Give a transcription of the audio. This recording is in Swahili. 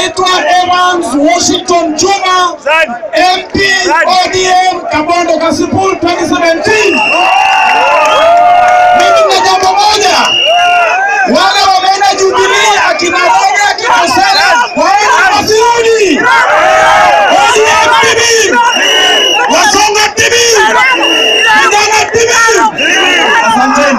Naitwa Evans Washington Juma, MP ODM Kabondo Kasipul 2017. Mimi na jambo moja, wale wameenda Jubilee, akina Moja, akina Sala, waende wasirudi. Wasonga TV, Vijana TV. Asanteni.